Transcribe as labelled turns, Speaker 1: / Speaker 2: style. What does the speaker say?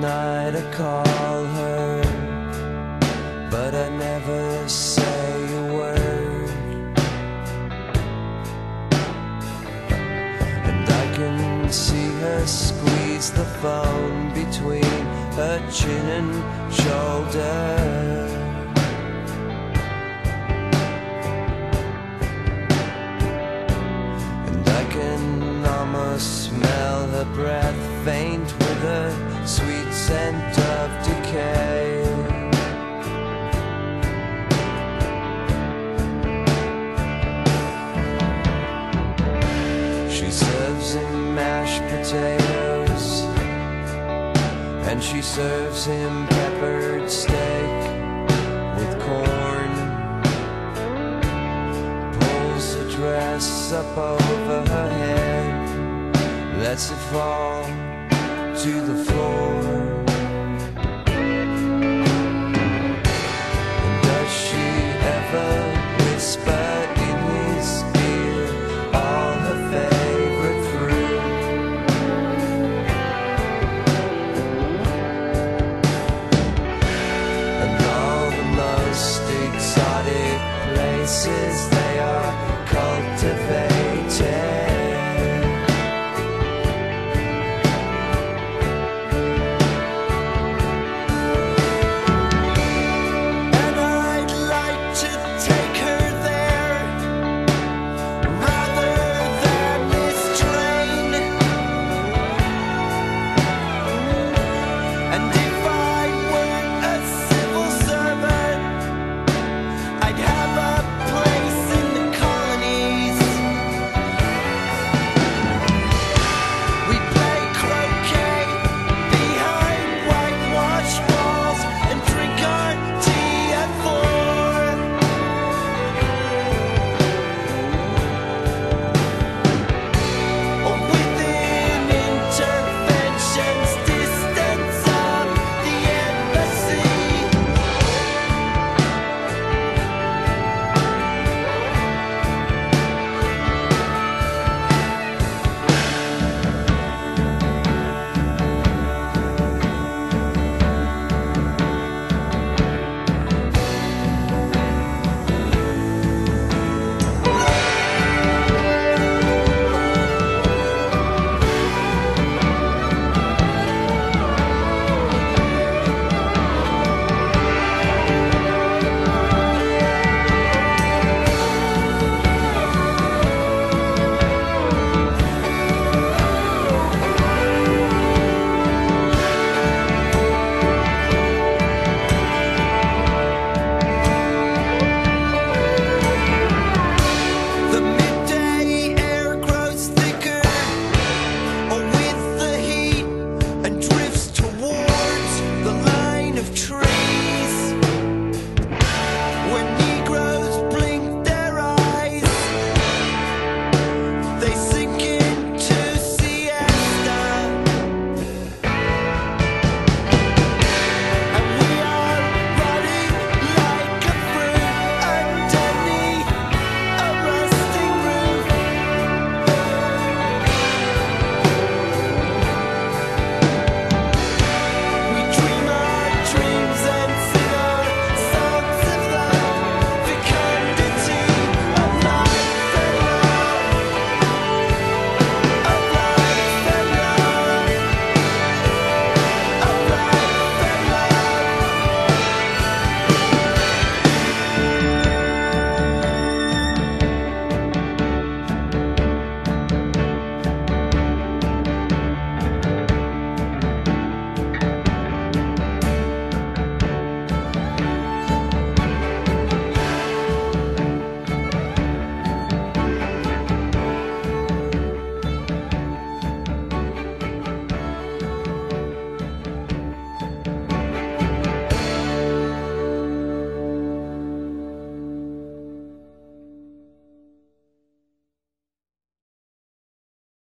Speaker 1: night I call her, but I never say a word. And I can see her squeeze the phone between her chin and shoulder. And I can almost smell her breath faint with a sweet scent of decay. She serves him mashed potatoes, and she serves him peppered steak with corn pulls the dress up over her head, lets it fall to the floor.